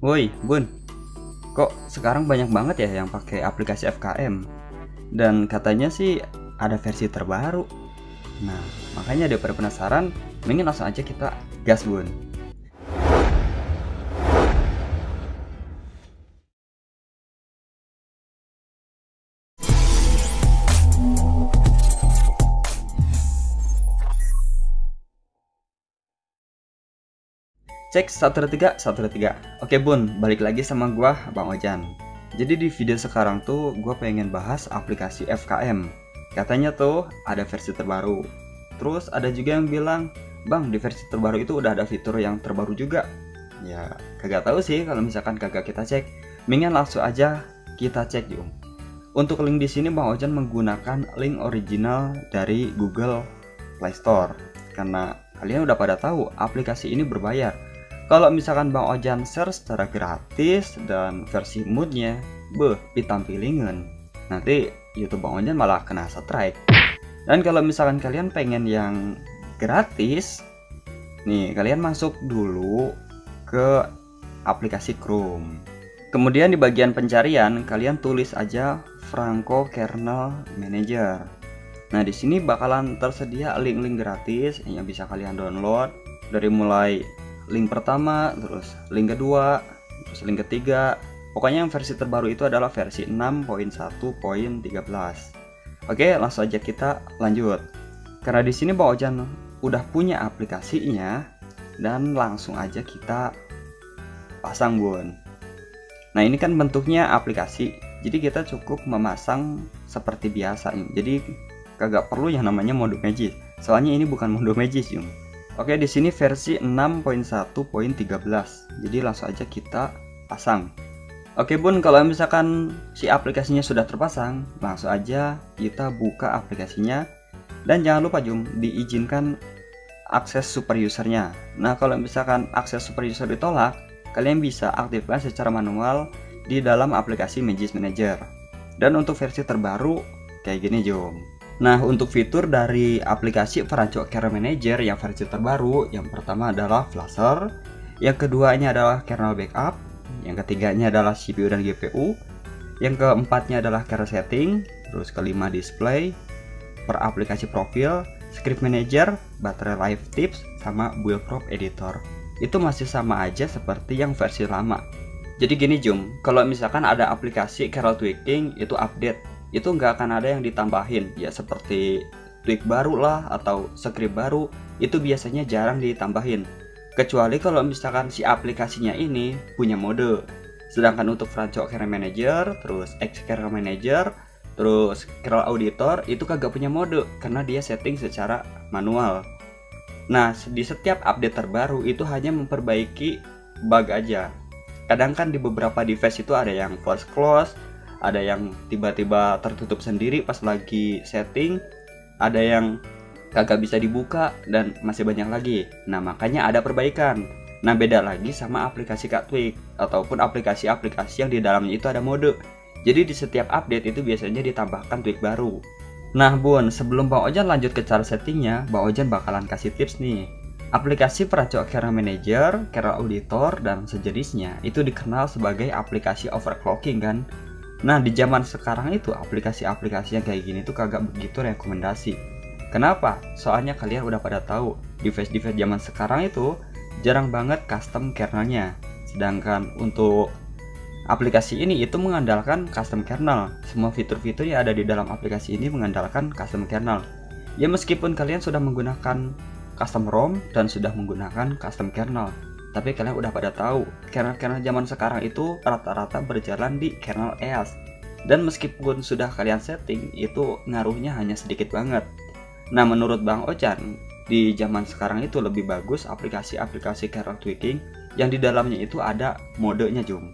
Woi, Bun. Kok sekarang banyak banget ya yang pakai aplikasi FKM? Dan katanya sih ada versi terbaru. Nah, makanya daripada penasaran, mending langsung aja kita gas, Bun. Cek 123 123. Oke Bun, balik lagi sama gua Bang Ojan. Jadi di video sekarang tuh gua pengen bahas aplikasi FKM. Katanya tuh ada versi terbaru. Terus ada juga yang bilang, "Bang, di versi terbaru itu udah ada fitur yang terbaru juga." Ya, kagak tahu sih kalau misalkan kagak kita cek. Mendingan langsung aja kita cek yuk. Untuk link di sini Bang Ojan menggunakan link original dari Google Play Store karena kalian udah pada tahu aplikasi ini berbayar kalau misalkan Bang Ojan share secara gratis dan versi moodnya, beh, pitampilingan. Nanti YouTube Bang Ojan malah kena strike. Dan kalau misalkan kalian pengen yang gratis, nih kalian masuk dulu ke aplikasi Chrome. Kemudian di bagian pencarian kalian tulis aja Franco Kernel Manager. Nah di sini bakalan tersedia link-link gratis yang bisa kalian download dari mulai link pertama, terus link kedua, terus link ketiga. Pokoknya yang versi terbaru itu adalah versi 6.1.13. Oke, langsung aja kita lanjut. Karena di sini Bang Ojan udah punya aplikasinya dan langsung aja kita pasang bun. Nah ini kan bentuknya aplikasi, jadi kita cukup memasang seperti biasa. Jadi kagak perlu yang namanya mode magic. Soalnya ini bukan mode magic, Yung. Oke, di sini versi 6.1.13. Jadi langsung aja kita pasang. Oke bun, kalau misalkan si aplikasinya sudah terpasang, langsung aja kita buka aplikasinya. Dan jangan lupa Jum, diizinkan akses super usernya. Nah kalau misalkan akses super user ditolak, kalian bisa aktifkan secara manual di dalam aplikasi Magis Manager. Dan untuk versi terbaru, kayak gini Jum. Nah, untuk fitur dari aplikasi Franco Kernel Manager yang versi terbaru, yang pertama adalah Flasher, yang keduanya adalah kernel backup, yang ketiganya adalah CPU dan GPU, yang keempatnya adalah kernel setting, terus kelima display, per aplikasi profil, script manager, baterai life tips, sama build prop editor. Itu masih sama aja seperti yang versi lama. Jadi gini Jum, kalau misalkan ada aplikasi kernel tweaking itu update, itu nggak akan ada yang ditambahin. Ya seperti tweak baru lah atau script baru itu biasanya jarang ditambahin. Kecuali kalau misalkan si aplikasinya ini punya mode. Sedangkan untuk Franco Kernel Manager terus X Kernel Manager terus Kernel Auditor itu kagak punya mode karena dia setting secara manual. Nah di setiap update terbaru itu hanya memperbaiki bug aja. Kadang kan di beberapa device itu ada yang force close ada yang tiba-tiba tertutup sendiri pas lagi setting. Ada yang kagak bisa dibuka dan masih banyak lagi. Nah makanya ada perbaikan. Nah beda lagi sama aplikasi Katwig ataupun aplikasi-aplikasi yang di dalamnya itu ada mode. Jadi di setiap update itu biasanya ditambahkan tweak baru. Nah bun, sebelum Bang Ojan lanjut ke cara settingnya, Bang Ojan bakalan kasih tips nih. Aplikasi Peracok Kernel Manager, Kernel Auditor, dan sejenisnya itu dikenal sebagai aplikasi overclocking kan Nah di zaman sekarang itu aplikasi-aplikasi yang kayak gini tuh kagak begitu rekomendasi. Kenapa? Soalnya kalian udah pada tahu device-device zaman sekarang itu jarang banget custom kernelnya. Sedangkan untuk aplikasi ini itu mengandalkan custom kernel. Semua fitur-fitur yang ada di dalam aplikasi ini mengandalkan custom kernel. Ya meskipun kalian sudah menggunakan custom ROM dan sudah menggunakan custom kernel, tapi kalian udah pada tahu, kernel-kernel zaman sekarang itu rata-rata berjalan di kernel EAS. Dan meskipun sudah kalian setting, itu ngaruhnya hanya sedikit banget. Nah, menurut Bang Ocan, di zaman sekarang itu lebih bagus aplikasi-aplikasi kernel tweaking yang di dalamnya itu ada modenya Jum.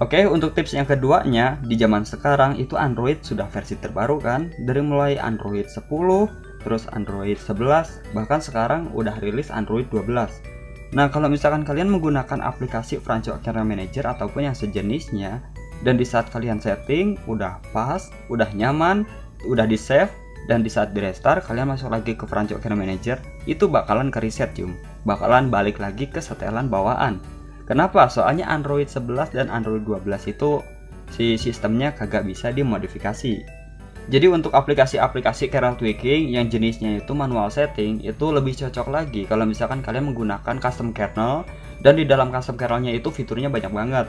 Oke, untuk tips yang keduanya, di zaman sekarang itu Android sudah versi terbaru kan, dari mulai Android 10, terus Android 11, bahkan sekarang udah rilis Android 12. Nah, kalau misalkan kalian menggunakan aplikasi Franco Kernel Manager ataupun yang sejenisnya, dan di saat kalian setting udah pas, udah nyaman, udah di save, dan di saat di restart kalian masuk lagi ke Franco Kernel Manager, itu bakalan ke reset Jum. Bakalan balik lagi ke setelan bawaan. Kenapa? Soalnya Android 11 dan Android 12 itu si sistemnya kagak bisa dimodifikasi. Jadi untuk aplikasi-aplikasi kernel tweaking yang jenisnya itu manual setting itu lebih cocok lagi kalau misalkan kalian menggunakan custom kernel dan di dalam custom kernelnya itu fiturnya banyak banget.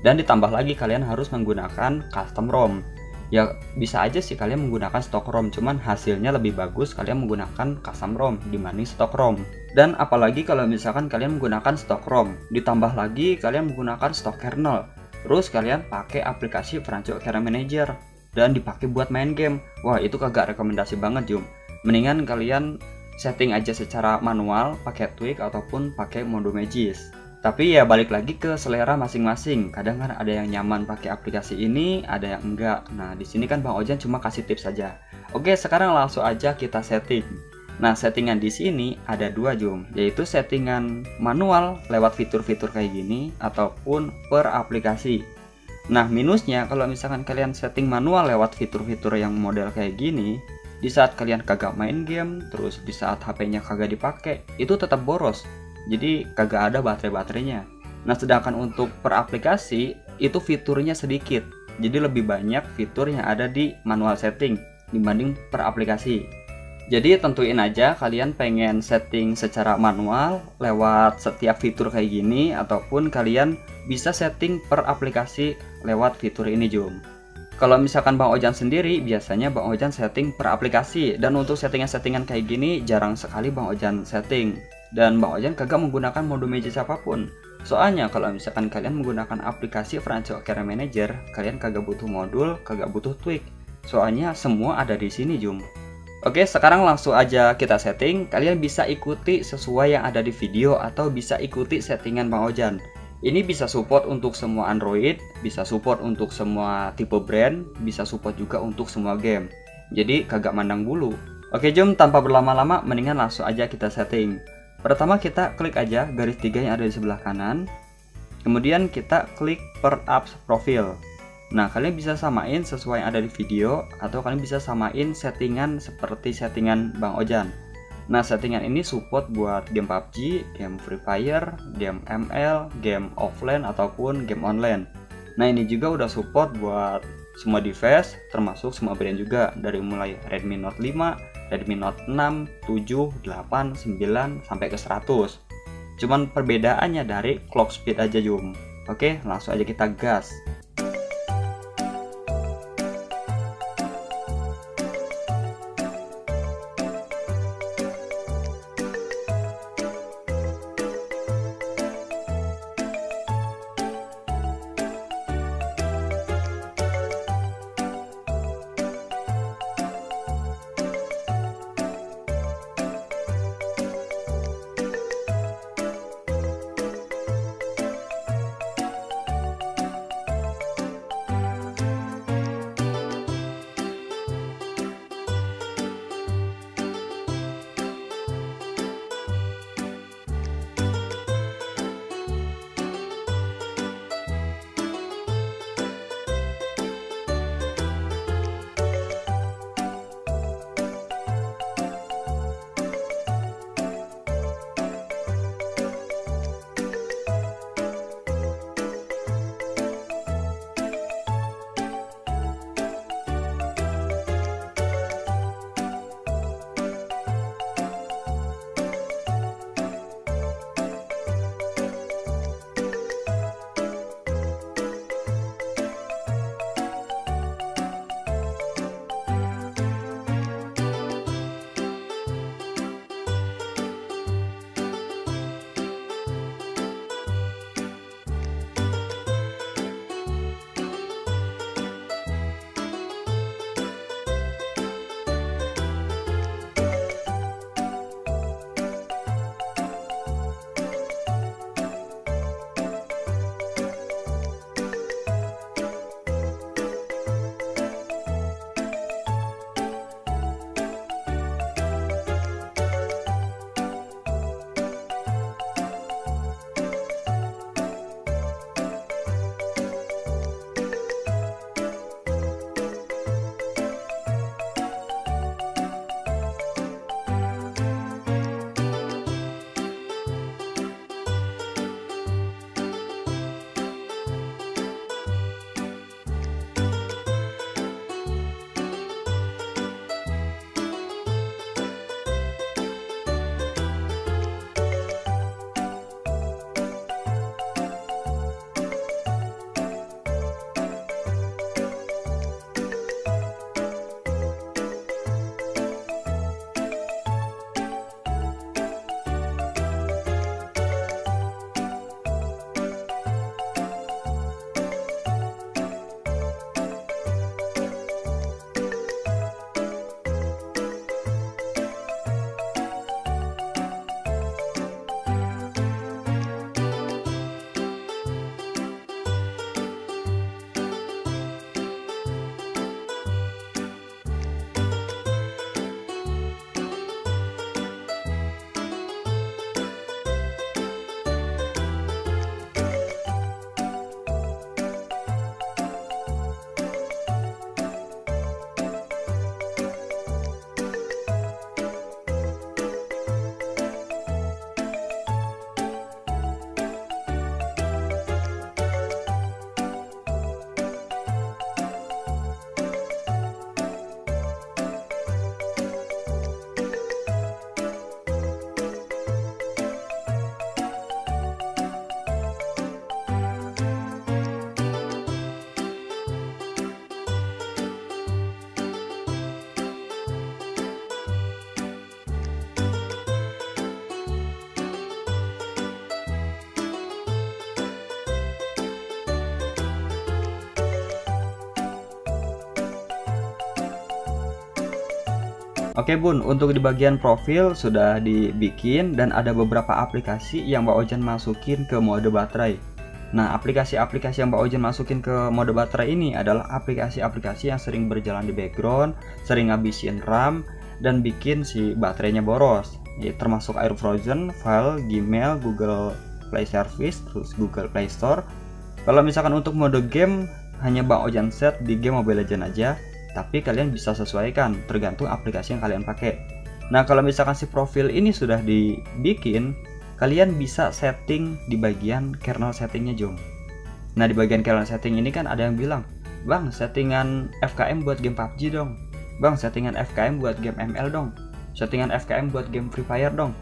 Dan ditambah lagi kalian harus menggunakan custom ROM. Ya bisa aja sih kalian menggunakan stok ROM cuman hasilnya lebih bagus kalian menggunakan custom ROM dibanding stok ROM. Dan apalagi kalau misalkan kalian menggunakan stok ROM ditambah lagi kalian menggunakan stok kernel. Terus kalian pakai aplikasi Franco Kernel Manager dan dipakai buat main game wah itu kagak rekomendasi banget Jum mendingan kalian setting aja secara manual pakai tweak ataupun pakai mode magis tapi ya balik lagi ke selera masing-masing. Kadang kan ada yang nyaman pakai aplikasi ini, ada yang enggak. Nah, di sini kan Bang Ojan cuma kasih tips saja. Oke, sekarang langsung aja kita setting. Nah, settingan di sini ada dua jum, yaitu settingan manual lewat fitur-fitur kayak gini ataupun per aplikasi. Nah, minusnya kalau misalkan kalian setting manual lewat fitur-fitur yang model kayak gini, di saat kalian kagak main game, terus di saat HP-nya kagak dipakai, itu tetap boros. Jadi kagak ada baterai-baterainya. Nah sedangkan untuk per aplikasi itu fiturnya sedikit. Jadi lebih banyak fitur yang ada di manual setting dibanding per aplikasi jadi tentuin aja kalian pengen setting secara manual lewat setiap fitur kayak gini ataupun kalian bisa setting per aplikasi lewat fitur ini Jum. Kalau misalkan Bang Ojan sendiri, biasanya Bang Ojan setting per aplikasi dan untuk settingan-settingan kayak gini jarang sekali Bang Ojan setting dan Bang Ojan kagak menggunakan mode magis apa pun. Soalnya kalau misalkan kalian menggunakan aplikasi Franco Care Manager, kalian kagak butuh modul, kagak butuh tweak. Soalnya semua ada di sini, Jum. Oke, sekarang langsung aja kita setting. Kalian bisa ikuti sesuai yang ada di video atau bisa ikuti settingan Bang Ojan. Ini bisa support untuk semua Android, bisa support untuk semua tipe brand, bisa support juga untuk semua game. Jadi kagak mandang bulu. Oke, jom tanpa berlama-lama mendingan langsung aja kita setting. Pertama kita klik aja garis tiga yang ada di sebelah kanan. Kemudian kita klik per apps profile. Nah, kalian bisa samain sesuai yang ada di video atau kalian bisa samain settingan seperti settingan Bang Ojan. Nah, settingan ini support buat game PUBG, game Free Fire, game ML, game offline ataupun game online. Nah, ini juga udah support buat semua device termasuk semua brand juga dari mulai Redmi Note 5, Redmi Note 6, 7, 8, 9 sampai ke 100. Cuman perbedaannya dari clock speed aja Jum. Oke, langsung aja kita gas. Oke bun, untuk di bagian profil sudah dibikin dan ada beberapa aplikasi yang Mbak Ojan masukin ke mode baterai. Nah, aplikasi-aplikasi yang Mbak Ojan masukin ke mode baterai ini adalah aplikasi-aplikasi yang sering berjalan di background, sering ngabisin RAM, dan bikin si baterainya boros. Ya, termasuk Air Frozen, File, Gmail, Google Play Service, terus Google Play Store. Kalau misalkan untuk mode game, hanya Mbak Ojan set di game Mobile Legends aja, tapi kalian bisa sesuaikan tergantung aplikasi yang kalian pakai. Nah, kalau misalkan si profil ini sudah dibikin, kalian bisa setting di bagian kernel settingnya Jom. Nah, di bagian kernel setting ini kan ada yang bilang, Bang, settingan FKM buat game PUBG dong. Bang, settingan FKM buat game ML dong. Settingan FKM buat game Free Fire dong.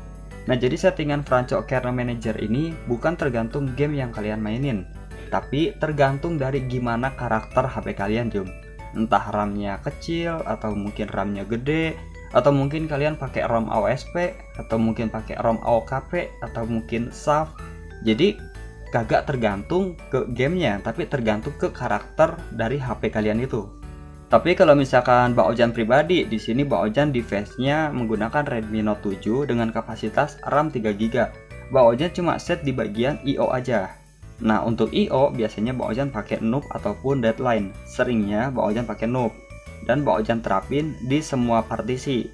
Nah, jadi settingan Franco Kernel Manager ini bukan tergantung game yang kalian mainin, tapi tergantung dari gimana karakter HP kalian, Jom entah RAM-nya kecil atau mungkin RAM-nya gede atau mungkin kalian pakai ROM AOSP atau mungkin pakai ROM AOKP atau mungkin SAF jadi kagak tergantung ke gamenya tapi tergantung ke karakter dari HP kalian itu. Tapi kalau misalkan Mbak Ojan pribadi di sini Mbak Ojan device-nya menggunakan Redmi Note 7 dengan kapasitas RAM 3GB Mbak Ojan cuma set di bagian I.O aja Nah, untuk IO biasanya Mbak Ojan pakai noob ataupun deadline. Seringnya Mbak Ojan pakai noob dan Mbak Ojan terapin di semua partisi.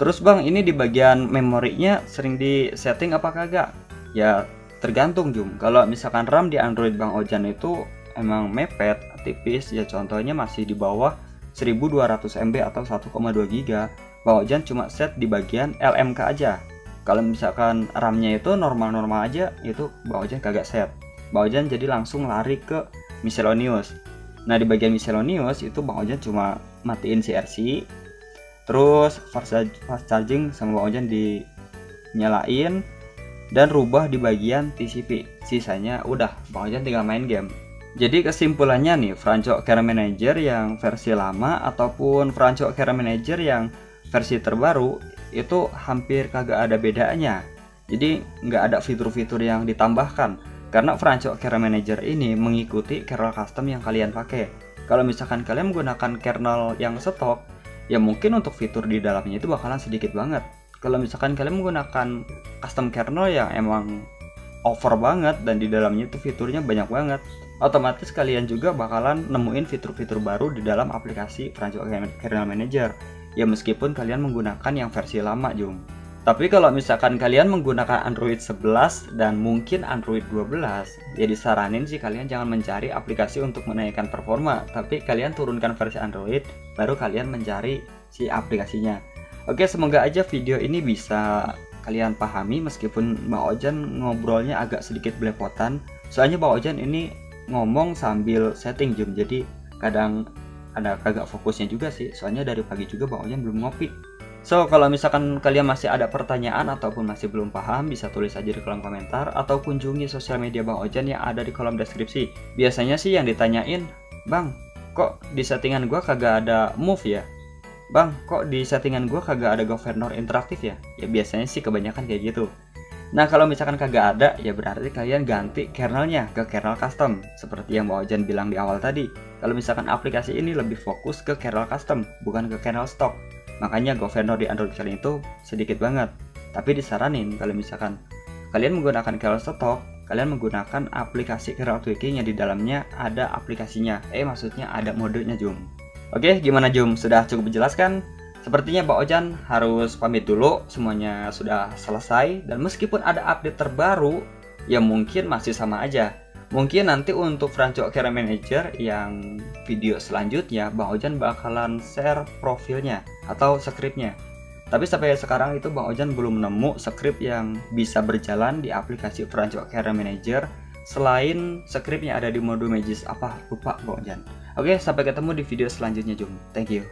Terus Bang, ini di bagian memorinya sering di setting apa kagak? Ya, tergantung Jum. Kalau misalkan RAM di Android Bang Ojan itu emang mepet, tipis, ya contohnya masih di bawah 1200 MB atau 1,2 GB Bang Ojan cuma set di bagian LMK aja. Kalau misalkan RAM-nya itu normal-normal aja itu Bang Ojan kagak set. Bang Ojan jadi langsung lari ke miscellaneous. Nah di bagian miscellaneous itu Bang Ojan cuma matiin CRC terus fast, charging sama Bang Ojan dinyalain dan rubah di bagian TCP sisanya udah Bang Ojan tinggal main game. Jadi kesimpulannya nih, Franco Care Manager yang versi lama ataupun Franco Care Manager yang versi terbaru itu hampir kagak ada bedanya. Jadi nggak ada fitur-fitur yang ditambahkan. Karena Franco Kernel Manager ini mengikuti kernel custom yang kalian pakai. Kalau misalkan kalian menggunakan kernel yang stok ya mungkin untuk fitur di dalamnya itu bakalan sedikit banget. Kalau misalkan kalian menggunakan custom kernel yang emang over banget dan di dalamnya itu fiturnya banyak banget. Otomatis kalian juga bakalan nemuin fitur-fitur baru di dalam aplikasi Franco Kernel Manager ya meskipun kalian menggunakan yang versi lama Jung. Tapi kalau misalkan kalian menggunakan Android 11 dan mungkin Android 12, ya disaranin sih kalian jangan mencari aplikasi untuk menaikkan performa, tapi kalian turunkan versi Android, baru kalian mencari si aplikasinya. Oke, semoga aja video ini bisa kalian pahami meskipun Mbak Ojan ngobrolnya agak sedikit belepotan. Soalnya Mbak Ojan ini ngomong sambil setting Jung, jadi kadang ada kagak fokusnya juga sih soalnya dari pagi juga Bang Ojan belum ngopi So, kalau misalkan kalian masih ada pertanyaan ataupun masih belum paham, bisa tulis aja di kolom komentar atau kunjungi sosial media Bang Ojan yang ada di kolom deskripsi. Biasanya sih yang ditanyain, Bang, kok di settingan gua kagak ada move ya? Bang, kok di settingan gua kagak ada governor interaktif ya? Ya biasanya sih kebanyakan kayak gitu. Nah kalau misalkan kagak ada ya berarti kalian ganti kernelnya ke kernel custom seperti yang Mbak Ojan bilang di awal tadi. Kalau misalkan aplikasi ini lebih fokus ke kernel custom bukan ke kernel stock. Makanya governor di Android kalian itu sedikit banget. Tapi disaranin kalau misalkan kalian menggunakan kernel stock, kalian menggunakan aplikasi kernel tweaking yang di dalamnya ada aplikasinya. Eh maksudnya ada modenya Jum. Oke, gimana Jum? Sudah cukup menjelaskan? Sepertinya Pak Ojan harus pamit dulu, semuanya sudah selesai dan meskipun ada update terbaru, ya mungkin masih sama aja. Mungkin nanti untuk Franco Care Manager yang video selanjutnya Bang Ojan bakalan share profilnya atau scriptnya. Tapi sampai sekarang itu Bang Ojan belum nemu script yang bisa berjalan di aplikasi Franco Care Manager selain script yang ada di mode Magis apa lupa Bang Ojan. Oke, sampai ketemu di video selanjutnya Jum. Thank you.